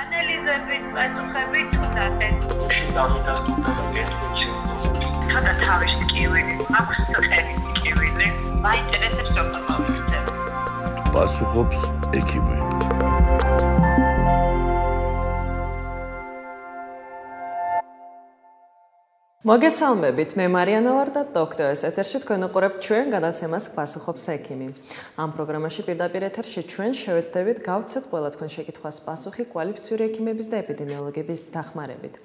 ანალიზებით პასუხები თუ დათეს. შედარებით და თავის კივილი, აქვს ხელის კივილი. მაინტერესებს დოქტორმა. პასუხობს ექიმი. მოგესალმებით, მე მარიანა ვარ და დოქტორს ეთერში თქვენ უყურებთ ჩვენ გადაცემას პასუხობს ექიმი. ამ პროგრამაში პირდაპირ ეთერში ჩვენ შევეცდებით გავცეთ ყველა თქვენ შეკითხვას პასუხი კვალიფიციური ექიმების და ეპიდემიოლოგების დახმარებით.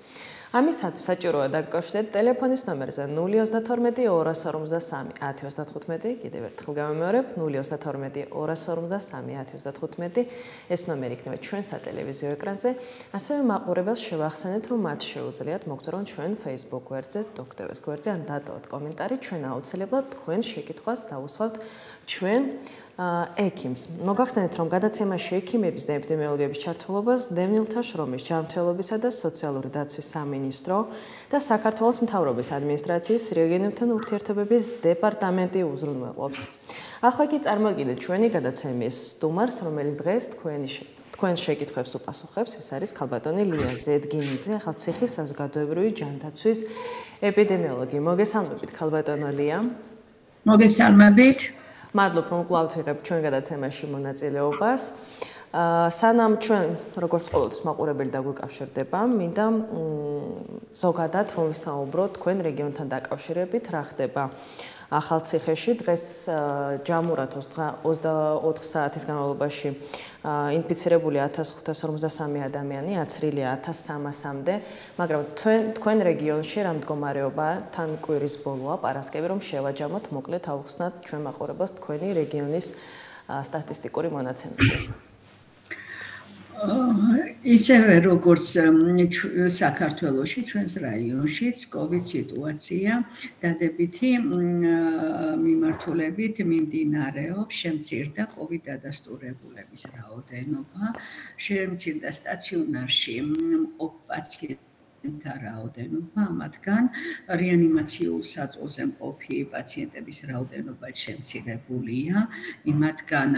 ამისათვის საჭიროა დაკავშირდეთ ტელეფონის ნომერზე 032 243 1035 კიდევ ერთხელ გამემეორებ 032 243 1035 ეს ნომერი იქნება ჩვენ სატელევიზიო ეკრანზე. ასევე მაყურებელს შევახსენებთ რომ მათ შეუძლიათ მოგწრონ ჩვენ Facebook გვერდზე დოქტორის გვერდზე ან დატოვოთ კომენტარი. ჩვენ აუცილებლად თქვენ შეკითხვას დაუსვავთ ჩვენ ექიმს. მოგახსენეთ, რომ გადაცემაში ექიმების და ეპიდემიოლოგების ჩართულობას დევნილთა შრომის ჯანმრთელობისა და სოციალური დაცვის სამინისტრო და საქართველოს მთავრობის ადმინისტრაციის რეგიონებთან ურთიერთობების დეპარტამენტი უზრუნველყოფს. ახლა კი წარმოგიდგენთ ჩვენი გადაცემის სტუმარს, რომელიც დღეს თქვენი თქვენ შეკითხვებს უპასუხებს. ეს არის ქალბატონი ლია ზედგინიძე, ახლა ციხის საზოგადოებრივი ჯანდაცვის ეპიდემიოლოგი. მოგესალმებით, ქალბატონო ლია. მოგესალმებით. მადლობ რომ კლავთ იღებ ჩვენ გადაცემაში მონაწილეობას. აა სანამ ჩვენ როგორც ყოველთვის მაყურებელი დაგვიკავშირდება, მინდა ზოგადად რომ ვისაუბროთ თქვენ რეგიონთან დაკავშირებით, რა ხდება ახალციხეში დღეს ჯამურად 24 საათის განმავლობაში ინფიცირებული 1553 ადამიანი, აცრილია 1300-მდე, მაგრამ თქვენ თქვენ რეგიონში რა მდგომარეობა თან კვირის ბოლოა, პარასკევი რომ შევაჯამოთ, მოკლედ აუხსნათ ჩვენ მაყურებელს თქვენი რეგიონის სტატისტიკური მონაცემები. ისევე როგორც საქართველოსში ჩვენს რაიონშიც COVID სიტუაცია დადებითი მიმართულებით მიმდინარეობს შემცირდა COVID დადასტურებულების რაოდენობა შემცირდა სტაციონარში მყოფ პაციენტ მცირედთა რაოდენობა, მათგან რეანიმაციულ საწყობზე მყოფი პაციენტების რაოდენობა შემცირებულია, იმათგან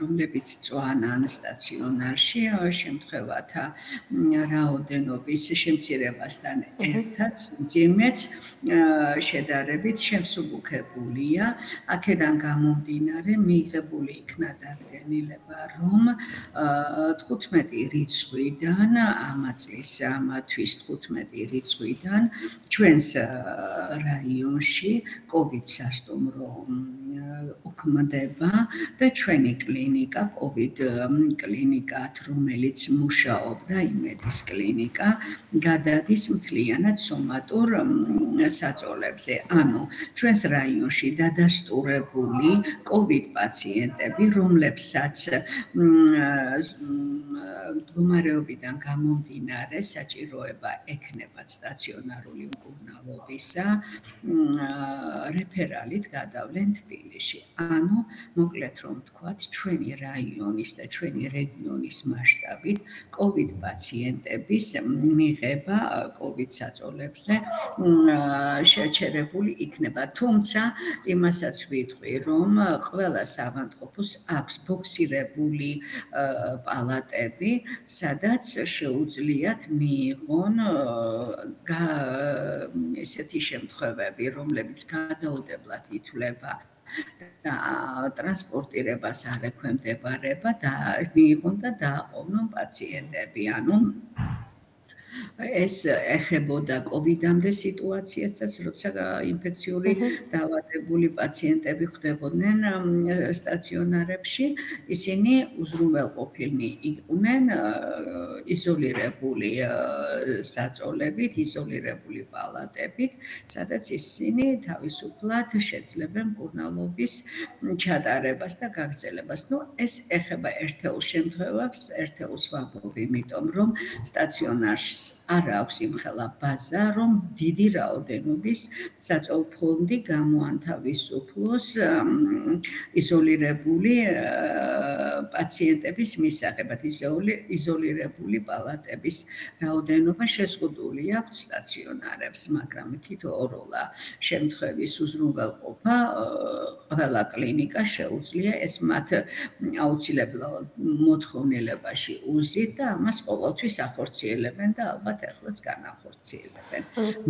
რომლებიც წვანან სტაციონარში, შემთხვევათა რაოდენობის შემცირებასთან ერთად სიმძიმეც შედარებით შემსუბუქებულია. აქედან გამომდინარე მიიღებული იქნა დადგენილება, რომ 15 რიცხვიდან ამა წლის ამა 10-ის 15 რიცხვიდან ჩვენს რაიონში კოვიდ სასტუმრო უქმდება და ჩვენი კლინიკა კოვიდ კლინიკათ, რომელიც მუშაობდა იმედის კლინიკა, გადადის მთლიანად სომატურ საწოლებზე. ანუ ჩვენს რაიონში დადასტურებული კოვიდ პაციენტები, რომლებსაც მდგომარეობიდან გამომდინარე საჭირო საჭიროება ექნება სტაციონარული მკურნალობისა რეფერალით გადავლენ თბილისში. ანუ მოკლედ რომ ვთქვათ, ჩვენი რაიონის და ჩვენი რეგიონის მასშტაბით COVID პაციენტების მიღება COVID საწოლებზე შეჩერებული იქნება. თუმცა იმასაც ვიტყვი, რომ ყველა სამანტყოფოს აქვს ბოქსირებული პალატები, სადაც შეუძლიათ მიიღო მიღონ ესეთი შემთხვევები, რომლებიც გადაუდებლად ითვლება და ტრანსპორტირებას არ ექვემდებარება და მიიღონ და დააყოვნონ პაციენტები, ანუ ეს ეხებოდა კოვიდამდე სიტუაციასაც, როცა ინფექციური დაავადებული პაციენტები ხვდებოდნენ სტაციონარებში, ისინი უზრუნველყოფილნი იყვნენ იზოლირებული საწოლებით, იზოლირებული პალატებით, სადაც ისინი თავისუფლად შეძლებენ კურნალობის ჩატარებას და გაგრძელებას. ნუ ეს ეხება ერთეულ შემთხვევებს, ერთეულს ვამბობ, იმიტომ რომ სტაციონარში Yes. არ აქვს იმხელა ბაზა, რომ დიდი რაოდენობის საწოლ ფონდი გამოანთავისუფლოს იზოლირებული პაციენტების მისაღებად. იზოლირებული პალატების რაოდენობა შეზღუდული აქვს სტაციონარებს, მაგრამ თითოეულა შემთხვევის უზრუნველყოფა ყველა კლინიკა შეუძლია ეს მათ აუცილებლად მოთხოვნილებაში უზით და ამას ყოველთვის ახორციელებენ და ალბათ ახლაც განახორციელებენ.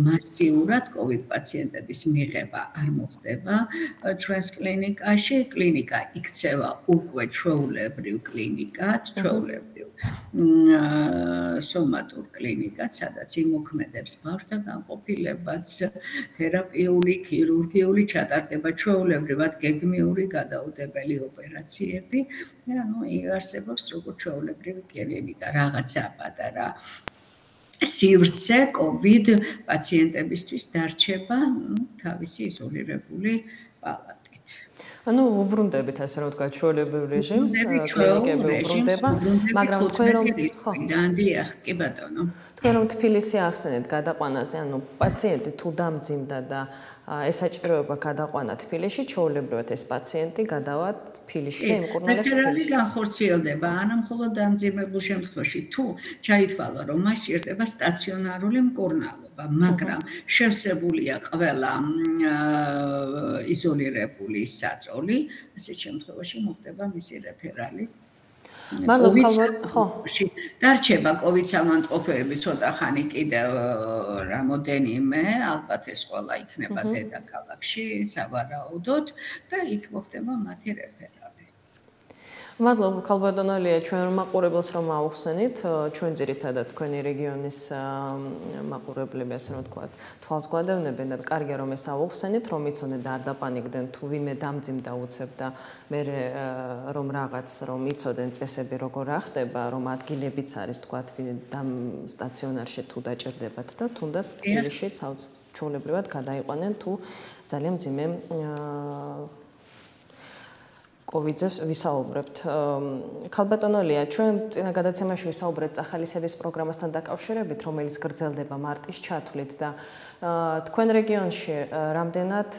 მასიურად COVID პაციენტების მიღება არ მოხდება ჩვენს კლინიკაში, კლინიკა იქცევა უკვე ჩვეულებრივ კლინიკად, ჩვეულებრივ სომატურ კლინიკად, სადაც იმოქმედებს ბავშვთა განყოფილებაც, თერაპიული, ქირურგიული ჩატარდება ჩვეულებრივად გეგმიური გადაუდებელი ოპერაციები. ანუ იარსებობს როგორც ჩვეულებრივი კლინიკა, რაღაცა პატარა სივრცე COVID პაციენტებისთვის დარჩება თავისი იზოლირებული პალატით. ანუ უბრუნდებით ასე რომ ვთქვა ჩვეულებრივ რეჟიმს, კლინიკები უბრუნდება, მაგრამ თქვენ რომ ხო, დანდიახ, კი ბატონო. თქვენ რომ თბილისი ახსენეთ გადაყვანაზე, ანუ პაციენტი თუ დამძიმდა და ესაჭიროება გადაყვანა თბილისში, ჩაოლებრივად ეს პაციენტი გადავა თბილისში და იმკურნალებს თბილისში. ფედერალი განხორციელდება, ანუ მხოლოდ დამძიმებულ შემთხვევაში. თუ ჩაითვალა, რომ მას ჭირდება სტაციონარული მკურნალობა, მაგრამ შევსებულია ყველა იზოლირებული საწოლი, ასეთ შემთხვევაში მოხდება მისი რეფერალი ხო. დარჩება კოვიდ სამანტყოფეები ცოტა ხანი კიდევ რამოდენიმე ალბათ ეს ყველა იქნება დედაქალაქში სავარაუდოდ და იქ მოხდება მათი რეფერა მადლობა ქალბატონალია ჩვენ მაყურებელს რომ აუხსენით ჩვენ ძირითადად თქვენი რეგიონის მაყურებლები ასე რომ ვთქვა თვალს გვადევნებენ და კარგია რომ ეს აუხსენით რომ იცოდნენ და არ დაპანიკდნენ თუ ვინმე დამძიმდა უცებ და მე რომ რაღაც რომ იცოდნენ წესები როგორ ახდება რომ ადგილებიც არის თქვა დამ სტაციონარში თუ დაჭერდებათ და თუნდაც თბილისშიც აუცილებლად გადაიყვანენ თუ ძალიან ძიმე კოვიდზე ვისაუბრებთ. ქალბატონოლია, ჩვენ წინა გადაცემაში ვისაუბრეთ წახალისების პროგრამასთან დაკავშირებით, რომელიც გრძელდება მარტის ჩათვლით და თქვენ რეგიონში რამდენად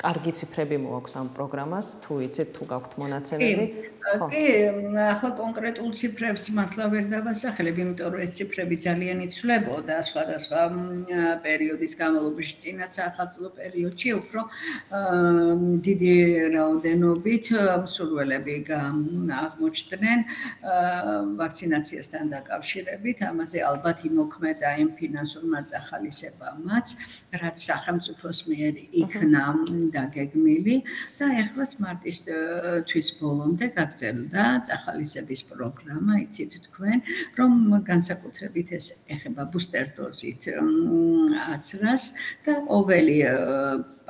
კარგი ციფრები მოაქვს ამ პროგრამას, თუ იცით, თუ გაქვთ მონაცემები? კი, ახლა კონკრეტულ ციფრებს მართლა ვერ დავასახელებ, იმიტომ რომ ეს ციფრები ძალიან იცვლებოდა სხვადასხვა პერიოდის განმავლობაში, წინა სახელმწიფო პერიოდში უფრო დიდი რაოდენობით მსურველები აღმოჩნდნენ ვაქცინაციასთან დაკავშირებით, ამაზე ალბათ იმოქმედა იმ ფინანსურმა წახალისებამაც, რაც სახელმწიფოს მიერ იქნა დაგეგმილი და ეხლაც მარტის თვის ბოლომდე გაგრძელდა წახალისების პროგრამა, იცით თქვენ, რომ განსაკუთრებით ეს ეხება ბუსტერ დოზით აცრას და ყოველი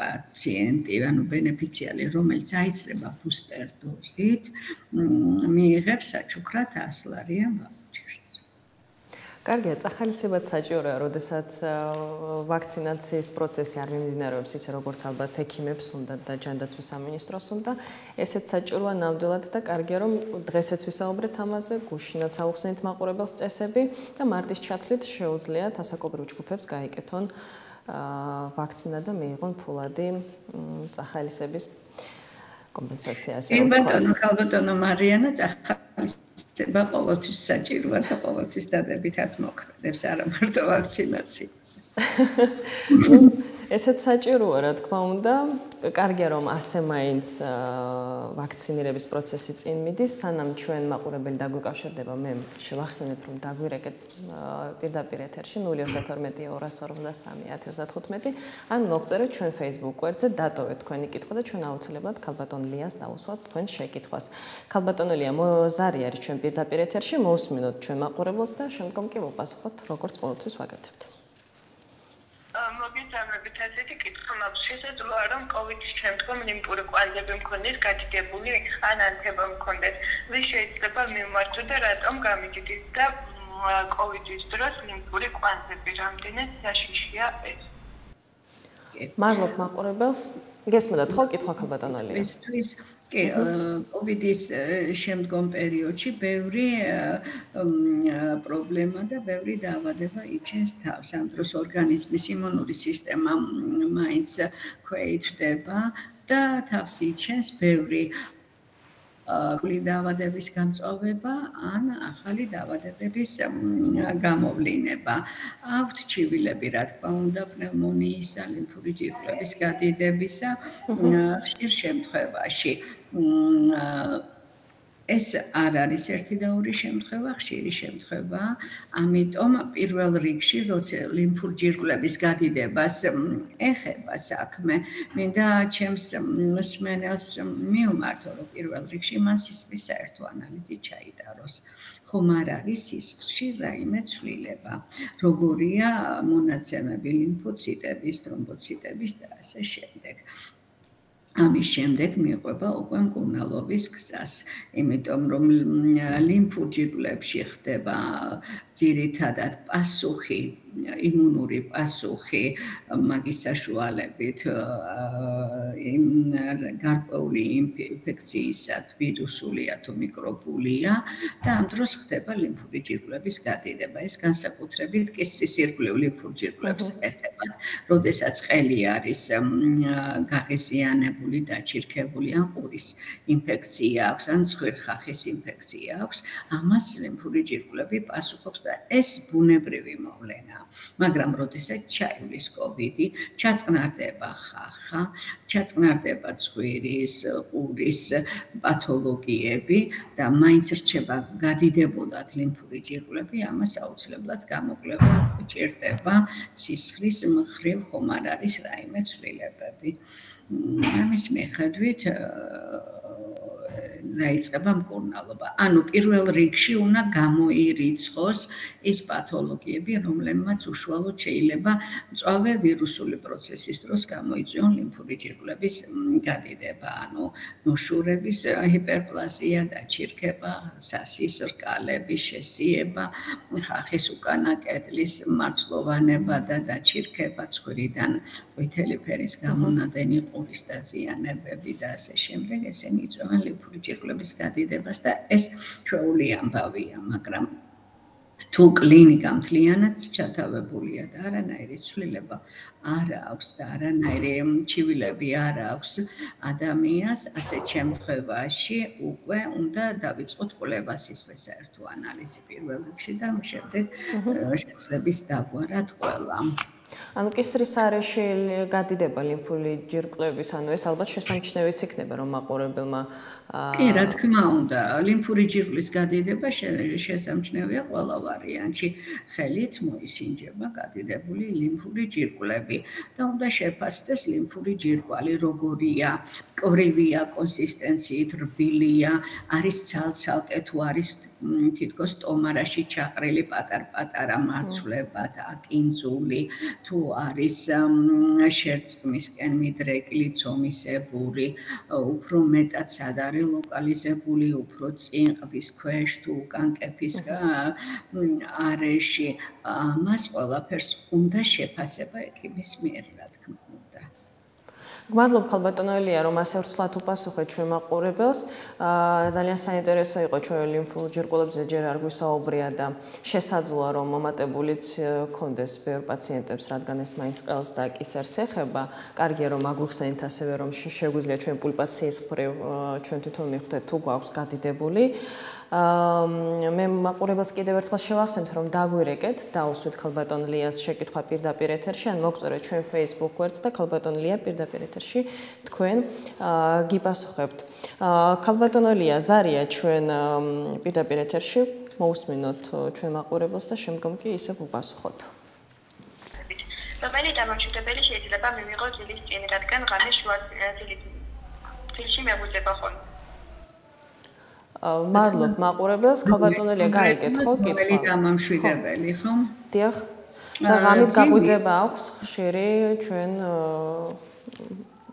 პაციენტი, ანუ ბენეფიციარი, რომელიც აიცრება ბუსტერ დოზით, მიიღებს საჩუქრად 100 ლარიან ვაუჩერს. კარგია, წახალისებად საჭიროა, როდესაც ვაქცინაციის პროცესი არ მიმდინარეობს ისე როგორც ალბათ ექიმებს უნდა და ჯანდაცვის სამინისტროს უნდა, ესეც საჭიროა ნამდვილად და კარგია რომ დღესაც ვისაუბრეთ ამაზე, გუშინაც აუხსნით მაყურებელს წესები და მარტის ჩათვლით შეუძლიათ ასაკობრივ ჯგუფებს გაიკეთონ ვაქცინა და მიიღონ ფულადი წახალისების კომპენსაცია ასე რომ ვთქვა. ბატონო, ხალბატონო მარიანა წახალისება ყოველთვის საჭიროა და ყოველთვის დადებითად მოქმედებს არა მარტო ვაქცინაციაზე. ესეც საჭიროა, რა თქმა უნდა. კარგია რომ ასე მაინც ვაქცინირების პროცესი წინ მიდის, სანამ ჩვენ მაყურებელი დაგვიკავშირდება, მე შევახსენებ რომ დაგვირეკეთ პირდაპირ ეთერში 01212431015 ან მოგწერეთ ჩვენ Facebook გვერდზე, დატოვეთ თქვენი კითხვა და ჩვენ აუცილებლად ქალბატონ ლიას დავუსვათ თქვენ შეკითხვას. ქალბატონ ლია მოზარი არის ჩვენ პირდაპირ ეთერში, მოусმინოთ ჩვენ მაყურებელს და შემდგომ კი მოპასუხოთ როგორც ყოველთვის ვაკეთებთ. ესეთი კითხვა მაქვს შესაძლოა რომ კოვიდის შემდგომ ლიმფური კვანძები მქონდეს გათიდებული ან ანთება მქონდეს. ვის შეიძლება მიმართო და რატომ გამიგდით და კოვიდის დროს ლიმფური კვანძები რამდენად საშიშია ეს? მადლობ მაყურებელს. გესმოდათ ხო კითხვა ქალბატონალია? ესთვის კი კოვიდის შემდგომ პერიოდში ბევრი პრობლემა და ბევრი დაავადება იჩენს თავს. ამ დროს ორგანიზმის იმუნური სისტემა მაინც ქვეითდება და თავს იჩენს ბევრი კვალი დაავადების გამწვავება ან ახალი დაავადებების გამოვლინება. აქვთ ჩივილები, რა თქმა უნდა, პნევმონიისა, ლიმფური ჯირკვლების გადიდებისა ხშირ შემთხვევაში. ეს არ არის ერთი და ორი შემთხვევა, ხშირი შემთხვევა. ამიტომ პირველ რიგში, როცა ლიმფურ ჯირკვლების გადიდებას ეხება საქმე, მინდა ჩემს მსმენელს მიუმართო, რომ პირველ რიგში მან სისხლის საერთო ანალიზი ჩაიტაროს. ხომ არ არის სისხლში რაიმე ცვლილება? როგორია მონაცემები ლიმფოციტების, თრომბოციტების და ასე შემდეგ. ამის შემდეგ მიყვება უკვე მკურნალობის გზას, იმიტომ რომ ლიმფოჯირკვლებში ხდება ძირითადად პასუხი იმუნური პასუხი მაგის საშუალებით იმ გარკვეული ინფექციისა ვირუსულია თუ მიკრობულია და ამ დროს ხდება ლიმფური ჯირკვლების გადიდება. ეს განსაკუთრებით კისრის ირგვლივ ლიმფურ ჯირკვლებს ეხება. როდესაც ყელი არის გაღიზიანებული და ჩირქებული ან ყურის ინფექცია აქვს ან ცხირხახის ინფექცია აქვს, ამას ლიმფური ჯირკვლები პასუხობს და ეს ბუნებრივი მოვლენა მაგრამ როდესაც ჩაივლის კოვიდი, ჩაწყნარდება ხახა, ჩაწყნარდება ცხვირის, ყურის პათოლოგიები და მაინც რჩება გადიდებოდათ ლიმფური ჯირკვლები, ამას აუცილებლად გამოკვლევა ჭირდება სისხლის მხრივ ხომ არ არის რაიმე ცვლილებები. ამის მიხედვით დაიწყება მკურნალობა. ანუ პირველ რიგში უნდა გამოირიცხოს ის პათოლოგიები, რომლებმაც უშუალოდ შეიძლება მწვავე ვირუსული პროცესის დროს გამოიწვიონ ლიმფური ჯირკვლების გადიდება, ანუ ნოშურების ჰიპერპლაზია და ჩირქება, სასის რკალების შესიება, ხახის უკანა კედლის მარცვლოვანება და დაჩირქება ცხვირიდან ყვითელი ფერის გამონადენი ყურის დაზიანებები და ასე შემდეგ, ესენი იწვევენ ლიმფური ჯირკვლების გადიდებას და ეს ჩვეული ამბავია, მაგრამ თუ კლინიკა მთლიანად ჩათავებულია და არანაირი ცვლილება არ აქვს და არანაირი ჩივილები არ აქვს ადამიანს, ასეთ შემთხვევაში უკვე უნდა დავიწყოთ ყოლება სისხლის საერთო ანალიზი პირველ რიგში და შემდეგ შეძლებს დაგვარად ყველა. ანუ კისრის არეში გადიდება ლიმფური ჯირკვლების, ანუ ეს ალბათ შესამჩნევიც იქნება, რომ მაყურებელმა კი, რა თქმა უნდა, ლიმფური ჯირკვლის გადიდება შესამჩნევია ყველა ვარიანტში. ხელით მოისინჯება გადიდებული ლიმფური ჯირკვლები და უნდა შეფასდეს ლიმფური ჯირკვალი როგორია, კრივია კონსისტენციით, რბილია, არის ცალ-ცალკე თუ არის თითქოს ტომარაში ჩაყრილი პატარ-პატარა მარცვლებად, აკინძული, თუ არის შერწყმისკენ მიდრეკილი ცომისებური, უფრო მეტად სად არის ლოკალიზებული, უფრო წინ ყბის ქვეშ თუ უკან კეფის არეში, მას ყველაფერს უნდა შეფასება ექიმის მიერ, რა თქმა უნდა. გმადლობ ხალბატონო ელია რომ ასე ვრთლად უპასუხეთ ჩვენ მაყურებელს. აა ძალიან საინტერესო იყო ჩვენ ლიმფურ ჯირკვლებზე ჯერ არ გვისაუბრია და შესაძლოა რომ მომატებულიც კონდეს ბევრ პაციენტებს, რადგან ეს მაინც ყელს და კისერს ეხება. კარგია რომ აგვიხსენით ასევე რომ შეგვიძლია ჩვენ პულპაციის ხრივ ჩვენ თვითონ მიხვდეთ თუ გვაქვს გადიდებული. აა მე მაყურებელს კიდევ ერთხელ შევახსენთ რომ დაგვირეკეთ და უსვით ქალბატონ ლიას შეკითხვა პირდაპირ ეთერში ან მოგწერეთ ჩვენ Facebook გვერდს და ქალბატონ ლია პირდაპირ ეთერში თქვენ გიპასუხებთ. ქალბატონ ლია ზარია ჩვენ პირდაპირ ეთერში მოусმინოთ ჩვენ მაყურებელს და შემდგომ კი ისევ უპასუხოთ. რომელი დამოჩიდებელი შეიძლება მივიღოთ ძილის წინ, რადგან ღამე შუა ძილის წინში მეგვიძება ხოლმე. მადლობ მაყურებელს ქალბატონელია გაიგეთო კითხვა ველი დამამშვიდებელი ხო დიახ და ღამით გაგვიძება აქვს ხშირი ჩვენ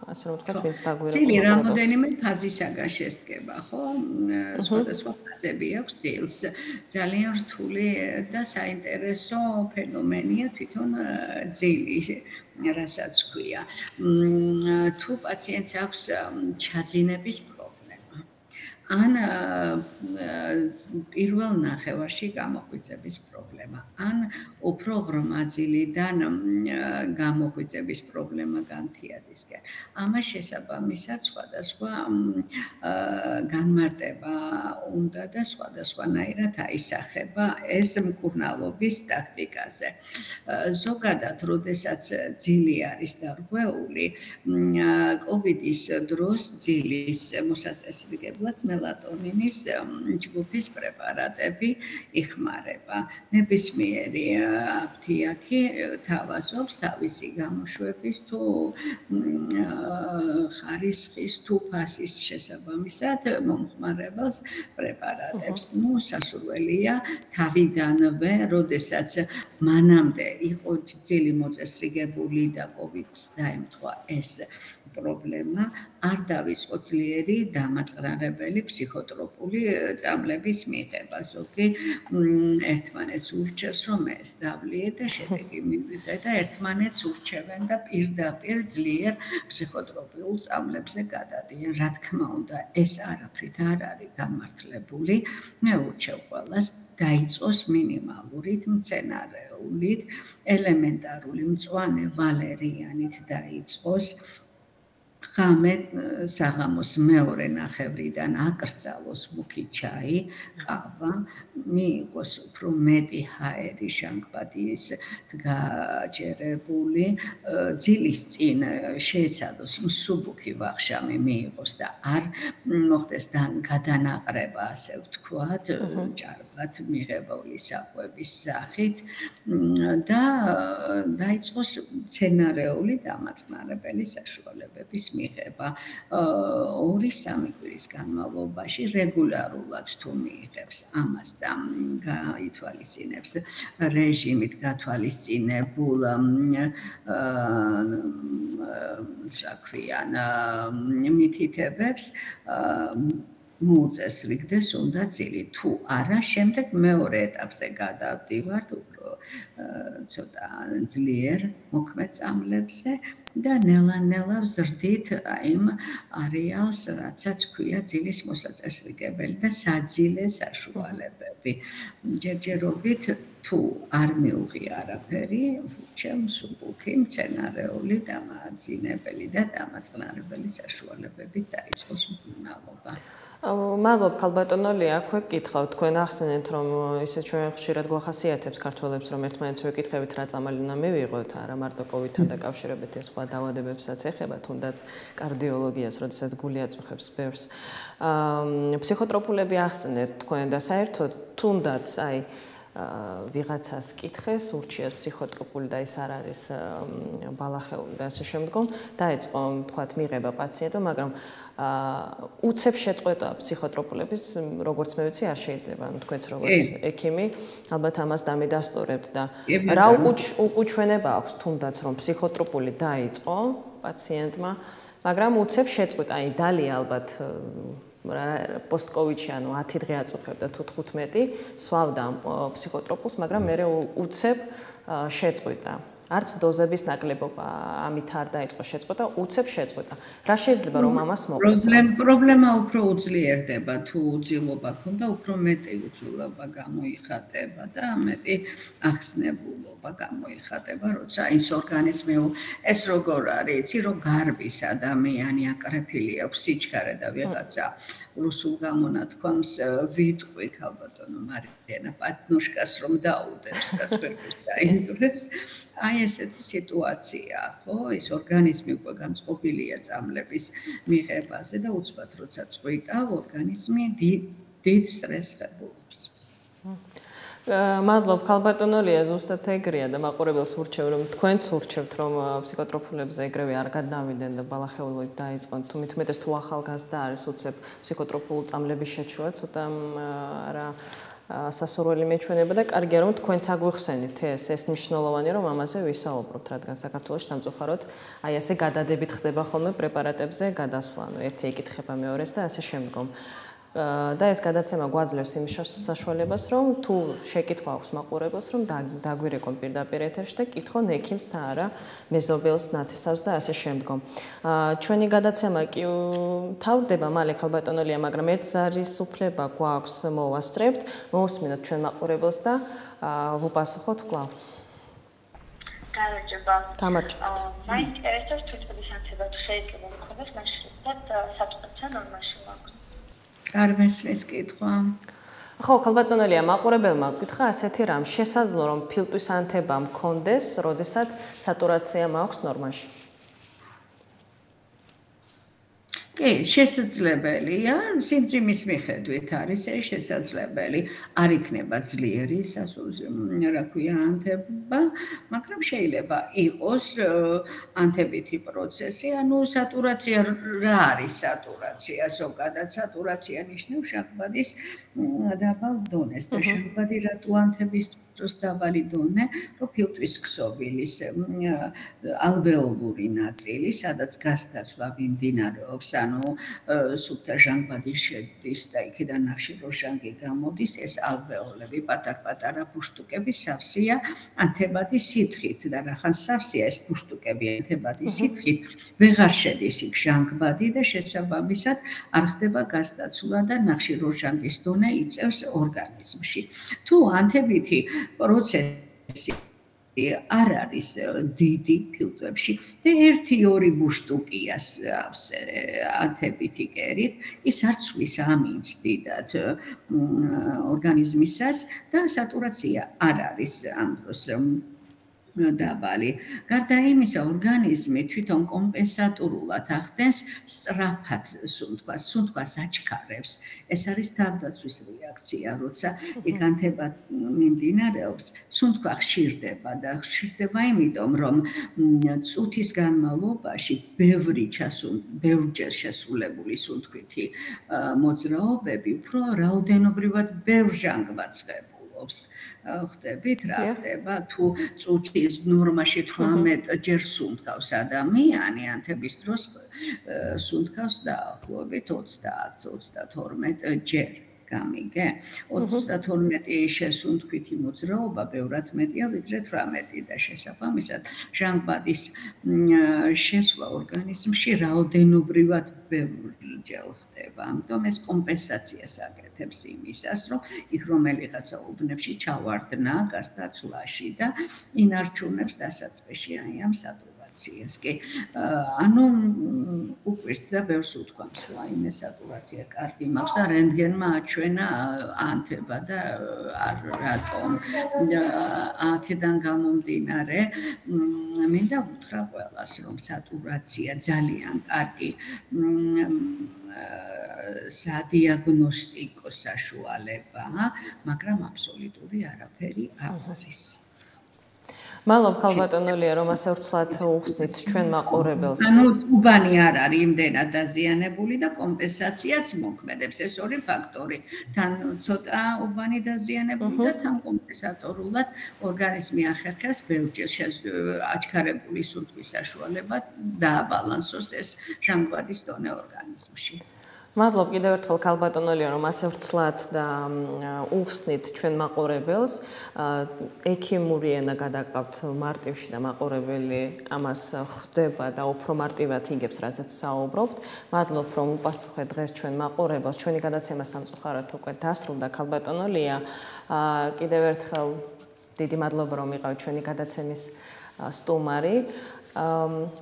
ასე რომ ვთქვათ, ვინც დაგვირეკვა. ძილი რამოდენიმე ფაზისაგან შედგება, ხო? სხვადასხვა ფაზები აქვს ძილს. ძალიან რთული და საინტერესო ფენომენია თვითონ ძილი. რასაც ქვია. თუ პაციენტს აქვს ჩაძინების ან პირველ ნახევარში გამოყვიცების პრობლემა, ან უფრო ღრმაძილიდან გამოყვიცების პრობლემა განთიადისკენ. ამას შესაბამისად სხვადასხვა განმარტება უნდა და სხვადასხვანაირად აისახება ეს მკურნალობის ტაქტიკაზე. ზოგადად, როდესაც ძილი არის დარღვეული, კოვიდის დროს ძილის მოსაწესრიგებლად მე მელატონინის ჯგუფის პრეპარატები იხმარება. ნებისმიერი აფთიაქი თავაზობს თავისი გამოშვების თუ ხარისხის თუ ფასის შესაბამისად მომხმარებელს პრეპარატებს. ნუ სასურველია თავიდანვე, როდესაც მანამდე იყო ძილი მოწესრიგებული და კოვიდს დაემთხვა ეს პრობლემა არ დავიწყო ძლიერი დამაწყრარებელი ფსიქოტროპული წამლების მიღება. ზოგი ერთმანეთს ურჩევს, რომ ეს დავლიე და შედეგი მივიღე და ერთმანეთს ურჩევენ და პირდაპირ ძლიერ ფსიქოტროპიულ წამლებზე გადადიან. რა თქმა უნდა, ეს არაფრით არ არის გამართლებული. მე ურჩევ ყველას დაიწყოს მინიმალურით მცენარეულით, ელემენტარული მწვანე ვალერიანით დაიწყოს. ხამე საღამოს მეორე ნახევრიდან აკრძალოს მუქი ჩაი, ყავა, მიიღოს უფრო მეტი ჰაერი შანგბადის გაჯერებული, ძილის წინ შეეცადოს მსუბუქი ვახშამი მიიღოს და არ მოხდეს გადანაყრება, ასე ვთქვათ, ჭარბად მიღებული საკვების სახით და დაიწყოს სცენარეული დამაწნარებელი საშუალებების მიღება. მიიღება 2-3 კვირის განმავლობაში რეგულარულად თუ მიიღებს ამას და გაითვალისწინებს რეჟიმით გათვალისწინებულ რა ქვიან მითითებებს მოუწესრიგდეს უნდა ძილი თუ არა შემდეგ მეორე ეტაპზე გადავდივართ უფრო ცოტა ძლიერ მოქმედ წამლებზე და ნელა-ნელა ვზრდით იმ არეალს, რაცაც ქვია ძილის მოსაწესრიგებელი და საძილე საშუალებები. ჯერჯერობით თუ არ მიუღი არაფერი, ჩემს უკი მცენარეული დამაძინებელი და დამაწყნარებელი საშუალებები დაიწყოს მკურნალობა. მადლობ ხალბატონოლი აქვე გითხავ თქვენ ახსენეთ რომ ისე ჩვენ ხშირად გვახასიათებს ქართველებს რომ ერთმანეთს ვეკითხებით რა წამალი უნდა მივიღოთ არა მარტო კოვიდთან დაკავშირებით ეს სხვა დაავადებებსაც ეხება თუნდაც კარდიოლოგიას როდესაც გული აწუხებს ბევრს აა ფსიქოტროპულები ახსენეთ თქვენ და საერთოდ თუნდაც აი ვიღაცას კითხეს, ურჩიას ფსიქოტროპული და ის არ არის ბალახეული და ასე შემდგომ, დაიწყო თქვათ მიღება პაციენტო, მაგრამ აა უცებ შეწყვეტა ფსიქოტროპულების, როგორც მე ვიცი, არ შეიძლება, ანუ თქვენც როგორც ექიმი, ალბათ ამას დამედასტურებთ და რა უკუჩვენება აქვს თუნდაც რომ ფსიქოტროპული დაიწყო პაციენტმა, მაგრამ უცებ შეწყვეტა, აი დალი ალბათ პოსტკოვიჩი ანუ 10 დღე აწუხებდა თუ 15 სვავდა ფსიქოტროპულს, მაგრამ მე უცებ შეწყვიტა. არც დოზების ნაკლებობა ამით არ დაიწყო შეწყვეტა, უცებ შეწყვეტა. რა შეიძლება რომ ამას მოკლეს? პრობლემა უფრო უძლიერდება თუ უძილობა ქონდა, უფრო მეტი უძილობა გამოიხატება და მეტი ახსნებულობა გამოიხატება, როცა ის ორგანიზმი ეს როგორ არის, იცი რომ გარბის ადამიანი აკრეფილი აქვს სიჩქარე და ვიღაცა რუსულ გამონათქვამს ვიტყვი ალბათონო მარიანა პატნუშკას რომ დაუდებს და თვერქს დაინდრებს აი ესეთი სიტუაცია ხო? ის ორგანიზმი უკვე განწყობილია წამლების მიღებაზე და უცბად როცა წყვიტა ორგანიზმი დიდ სტრესს ხებულობს მადლობ ქალბატონოლია ზუსტად ეგრეა და მაყურებელს ურჩევ რომ თქვენც ურჩევთ რომ ფსიქოტროპულებზე ეგრევე არ გადავიდნენ და ბალახეულობით დაიწყონ. თუ მithumetes თუ ახალგაზრდა არის უცებ ფსიქოტროპულ წამლების შეჩუა ცოტა რა სასურველი მეჩვენება და კარგია რომ თქვენც აგვიხსენით ეს ეს მნიშვნელოვანია რომ ამაზე ვისაუბროთ რადგან საქართველოს სამწუხაროდ აი ასე გადადებით ხდება ხოლმე პრეპარატებზე გადასვლა ანუ ერთი ეკითხება მეორეს და ასე შემდგომ და ეს გადაცემა გვაძლევს იმ საშუალებას, რომ თუ შეკითხვა აქვს მაყურებელს, რომ დაგვირეკონ პირდაპირ ეთერში და კითხონ ექიმს და არა მეზობელს, ნათესავს და ასე შემდგომ. ჩვენი გადაცემა კი თავდება მალე ხალბატონოლია, მაგრამ ერთ ზარის უფლება გვაქვს მოვასწრებთ, მოусმინოთ ჩვენ მაყურებელს და ვუპასუხოთ კვლავ. გამარჯობა. გამარჯობა. მაინტერესებს თვითონ სანცება თუ შეიძლება მქონდეს მაშინ და საწყვეტა ნორმაში მაქვს. კარმესლის კითხვა. ხო, ქალბატონელია, მაყურებელმა გითხრა ასეთი რამ, შესაძლოა რომ ფილტვის ანთება მქონდეს, როდესაც სატურაცია მაქვს ნორმაში. კი, შესაძლებელია, სიმძიმის მიხედვით არის ეს შესაძლებელი. არ იქნება ძლიერი რა ქვია ანთება, მაგრამ შეიძლება იყოს ანთებითი პროცესი, ანუ სატურაცია რა არის სატურაცია? ზოგადად სატურაცია ნიშნავს შაქბადის დაბალ დონეს და შაქბადი რატო ანთების დროს დაბალი დონე, რომ ფილტვის ქსოვილის ალვეოლური ნაწილი, სადაც გასდაცვა მიმდინარეობს, ანუ სუფთა ჟანგბადი შედის და იქიდან ნახშირო ჟანგი გამოდის, ეს ალვეოლები, პატარ-პატარა ბუშტუკები სავსეა ანთებადის სითხით და რახან სავსეა ეს ბუშტუკები ანთებადის სითხით, ვეღარ შედის იქ ჟანგბადი და შესაბამისად არ ხდება გასდაცვა და ნახშირო ჟანგის დონე იწევს ორგანიზმში. თუ ანთებითი პროცესი არ არის დიდი ფილტვებში და 1-2 ბუშტუკიას ათებითი კერით ის არ ცვლის ამინს დიდად ორგანიზმისას და სატურაცია არ არის ამ დროს დაბალი. გარდა იმისა, ორგანიზმი თვითონ კომპენსატორულად ახდენს სწრაფად სუნთქვას, სუნთქვას აჩქარებს. ეს არის თავდაცვის რეაქცია, როცა იგანთება მიმდინარეობს, სუნთქვა ხშირდება და ხშირდება იმიტომ, რომ წუთის განმავლობაში ბევრი ჩასუნ, ბევრჯერ შესრულებული სუნთქვითი მოძრაობები უფრო რაოდენობრივად ბევრ ჟანგბადს ღებულობს. ხდებით რა ხდება? თუ წუთის ნორმაში 18 ჯერ სუნთქავს ადამიანი ანთების დროს სუნთქავს დაახლოებით 30-32 ჯერ გამიგე. 32 შესუნთქვითი მოძრაობა ბევრად მეტია ვიდრე 18 და შესაბამისად ჟანგბადის შესვლა ორგანიზმში რაოდენობრივად ბევრჯერ ხდება. ამიტომ ეს კომპენსაციას აკეთებს იმისას რომ იქ რომელიღაცა უბნებში ჩავარდნა გასდაცვლაში და ინარჩუნებს დასაწყისში აი ამ სატუ სატურაციას. კი. ანუ უკვირდა ბევრს უთქვამ, რომ აი მე სატურაცია კარგი მაქვს და რენტგენმა აჩვენა ანთება და არ რატომ ათიდან გამომდინარე მინდა უთხრა ყველას, რომ სატურაცია ძალიან კარგი სადიაგნოსტიკო საშუალებაა, მაგრამ აბსოლუტური არაფერი არ არის. მალობ ქალბატონოლია რომ ასე ვრცლად უხსნით ჩვენ მაყურებელს. ანუ უბანი არ არის იმდენად დაზიანებული და კომპენსაციაც მოქმედებს ეს ორი ფაქტორი. თან ცოტა უბანი დაზიანებული და თან კომპენსატორულად ორგანიზმი ახერხებს ბევრჯერ აჩქარებული სუნთქვის საშუალება დააბალანსოს ეს ჟანგბადის დონე ორგანიზმში. მადლობ კიდევ ერთხელ ქალბატონოლია რომ ასე ვრცლად და უხსნით ჩვენ მაყურებელს ექიმური ენა გადაყავთ მარტივში და მაყურებელი ამას ხვდება და უფრო მარტივად იგებს რასაც საუბრობთ. მადლობ რომ უპასუხეთ დღეს ჩვენ მაყურებელს. ჩვენი გადაცემა სამწუხაროდ უკვე დასრულდა ქალბატონოლია კიდევ ერთხელ დიდი მადლობა რომ იყავით ჩვენი გადაცემის სტუმარი.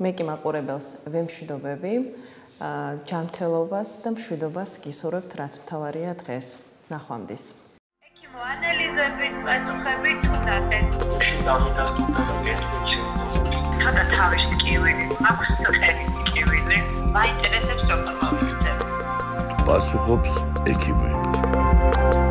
მე კი მაყურებელს ვემშვიდობები ჯანმრთელობას და მშვიდობას გისურვებთ, რაც მთავარია დღეს. ნახვამდის. ეკიმო ანალიზების პასუხები თუ ნახეთ. თოდა თავის კივილი, აქვს ხელი კივილი. მაინტერესებს რომ მომიწევ. პასუხობს ეკიმო